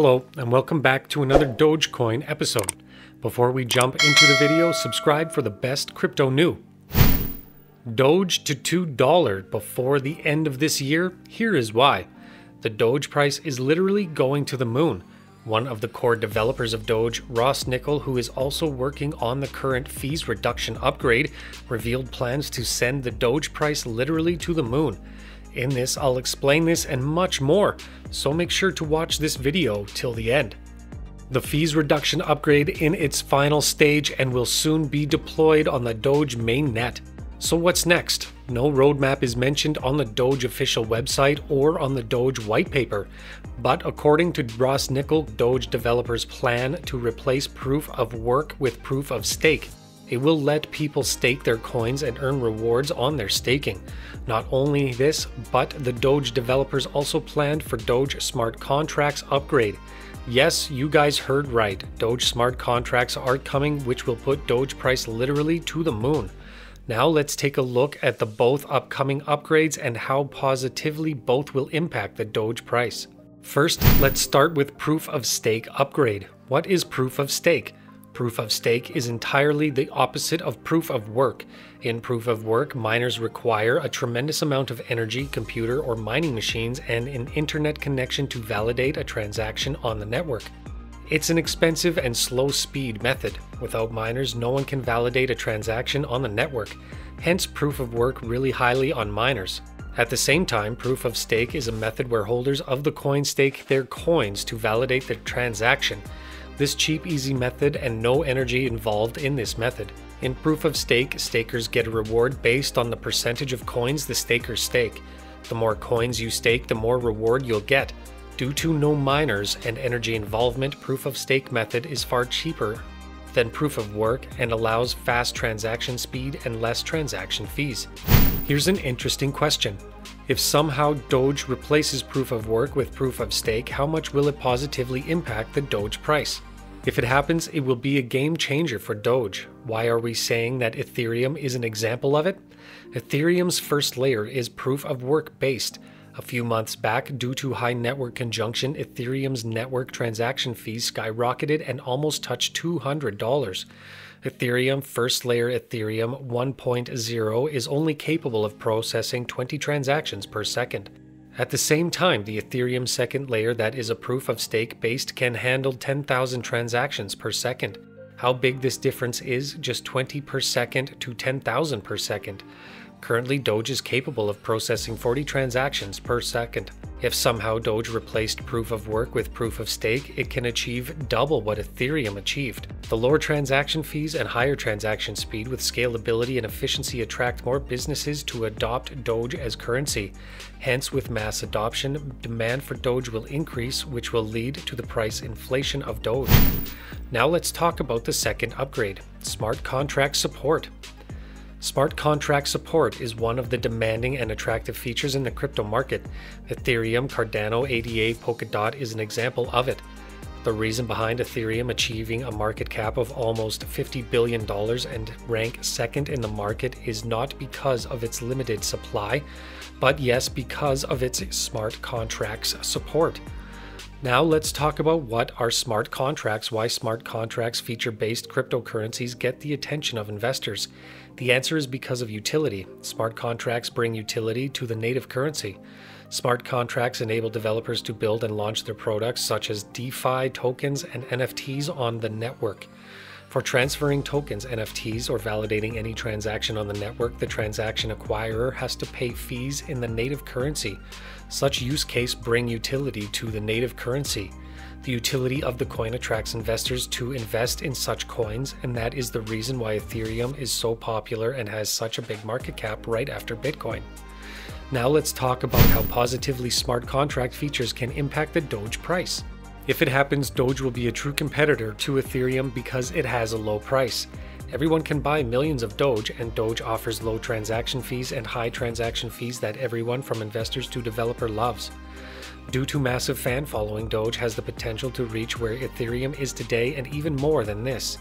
Hello, and welcome back to another Dogecoin episode. Before we jump into the video, subscribe for the best crypto new. Doge to $2 before the end of this year? Here is why. The Doge price is literally going to the moon. One of the core developers of Doge, Ross Nicoll, who is also working on the current fees reduction upgrade, revealed plans to send the Doge price literally to the moon. In this, I'll explain this and much more, so make sure to watch this video till the end. The fees reduction upgrade in its final stage and will soon be deployed on the Doge mainnet. So what's next? No roadmap is mentioned on the Doge official website or on the Doge white paper, but according to Ross Nicoll, Doge developers plan to replace proof of work with proof of stake. It will let people stake their coins and earn rewards on their staking. Not only this, but the Doge developers also planned for Doge smart contracts upgrade. Yes, you guys heard right. Doge smart contracts are coming, which will put Doge price literally to the moon. Now let's take a look at the both upcoming upgrades and how positively both will impact the Doge price. First, let's start with proof of stake upgrade. What is proof of stake? Proof of stake is entirely the opposite of proof of work. In proof of work, miners require a tremendous amount of energy, computer, or mining machines, and an internet connection to validate a transaction on the network. It's an expensive and slow speed method. Without miners, no one can validate a transaction on the network, hence, proof of work really highly on miners. At the same time, proof of stake is a method where holders of the coin stake their coins to validate the transaction. This cheap, easy method and no energy involved in this method. In proof of stake, stakers get a reward based on the percentage of coins the stakers stake. The more coins you stake, the more reward you'll get. Due to no miners and energy involvement, proof of stake method is far cheaper than proof of work and allows fast transaction speed and less transaction fees. Here's an interesting question. If somehow Doge replaces proof of work with proof of stake, how much will it positively impact the Doge price? If it happens, it will be a game changer for Doge. Why are we saying that Ethereum is an example of it? Ethereum's first layer is proof of work based. A few months back, due to high network conjunction, Ethereum's network transaction fees skyrocketed and almost touched $200. Ethereum first layer Ethereum 1.0 is only capable of processing 20 transactions per second. At the same time, the Ethereum second layer that is a proof of stake based can handle 10,000 transactions per second. How big this difference is, just 20 per second to 10,000 per second. Currently, Doge is capable of processing 40 transactions per second. If somehow Doge replaced proof of work with proof of stake, it can achieve double what Ethereum achieved. The lower transaction fees and higher transaction speed with scalability and efficiency attract more businesses to adopt Doge as currency. Hence, with mass adoption, demand for Doge will increase, which will lead to the price inflation of Doge. Now let's talk about the second upgrade, smart contract support. Smart contract support is one of the demanding and attractive features in the crypto market. Ethereum, Cardano, ADA, Polkadot is an example of it. The reason behind Ethereum achieving a market cap of almost $50 billion and rank second in the market is not because of its limited supply, but yes, because of its smart contracts support. Now let's talk about what are smart contracts, why smart contracts feature based cryptocurrencies get the attention of investors. The answer is because of utility. Smart contracts bring utility to the native currency. Smart contracts enable developers to build and launch their products such as DeFi tokens and NFTs on the network. For transferring tokens, NFTs, or validating any transaction on the network, the transaction acquirer has to pay fees in the native currency. Such use case bring utility to the native currency. The utility of the coin attracts investors to invest in such coins, and that is the reason why Ethereum is so popular and has such a big market cap right after Bitcoin. Now let's talk about how positively smart contract features can impact the Doge price. If it happens, Doge will be a true competitor to Ethereum because it has a low price. Everyone can buy millions of Doge, and Doge offers low transaction fees and high transaction fees that everyone from investors to developer loves. Due to massive fan following, Doge has the potential to reach where Ethereum is today and even more than this.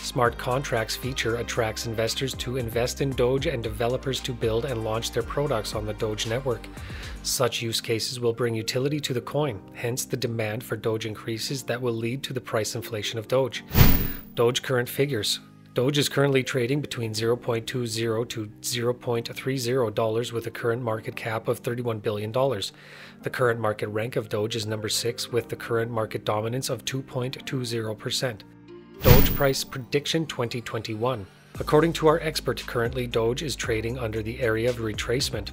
Smart contracts feature attracts investors to invest in Doge and developers to build and launch their products on the Doge network. Such use cases will bring utility to the coin, hence the demand for Doge increases that will lead to the price inflation of Doge. Doge current figures. Doge is currently trading between 0.20 to 0.30 dollars with a current market cap of 31 billion dollars. The current market rank of Doge is number 6 with the current market dominance of 2.20%. Doge price prediction 2021. According to our expert, currently Doge is trading under the area of retracement.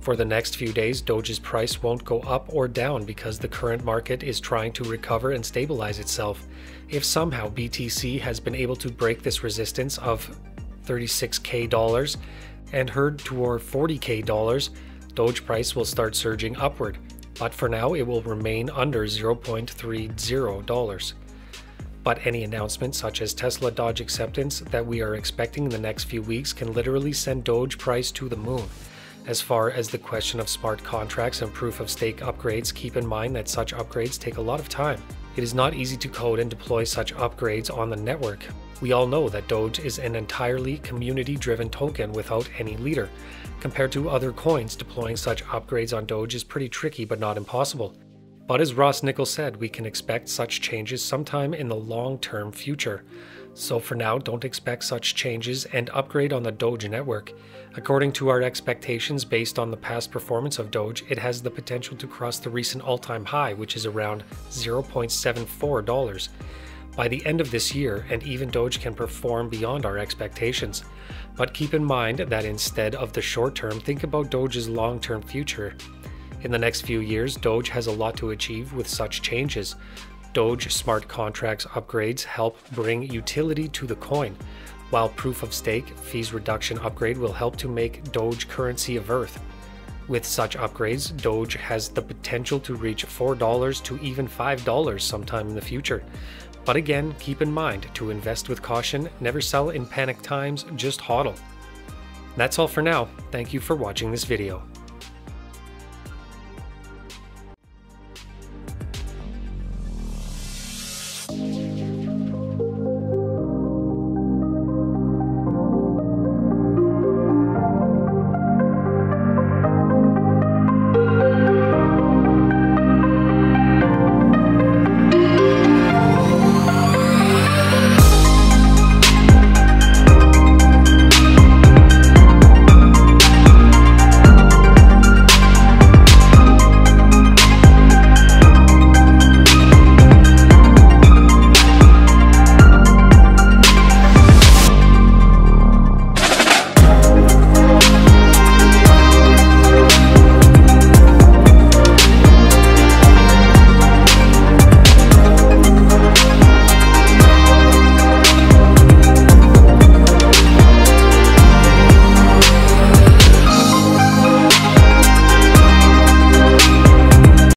For the next few days, Doge's price won't go up or down because the current market is trying to recover and stabilize itself. If somehow BTC has been able to break this resistance of 36k dollars and head toward 40k dollars, Doge price will start surging upward. But for now, it will remain under 0.30 dollars. But any announcement such as Tesla Doge acceptance that we are expecting in the next few weeks can literally send Doge price to the moon. As far as the question of smart contracts and proof of stake upgrades, keep in mind that such upgrades take a lot of time. It is not easy to code and deploy such upgrades on the network. We all know that Doge is an entirely community driven token without any leader. Compared to other coins, deploying such upgrades on Doge is pretty tricky but not impossible. But as Ross Nichols said, we can expect such changes sometime in the long term future. So for now, don't expect such changes and upgrade on the Doge network. According to our expectations based on the past performance of Doge, it has the potential to cross the recent all time high, which is around $0.74. By the end of this year, and even Doge can perform beyond our expectations. But keep in mind that instead of the short term, think about Doge's long term future. In the next few years, Doge has a lot to achieve with such changes. Doge smart contracts upgrades help bring utility to the coin, while proof of stake fees reduction upgrade will help to make Doge currency of Earth. With such upgrades, Doge has the potential to reach $4 to even $5 sometime in the future. But again, keep in mind to invest with caution, never sell in panic times, just hodl. That's all for now. Thank you for watching this video.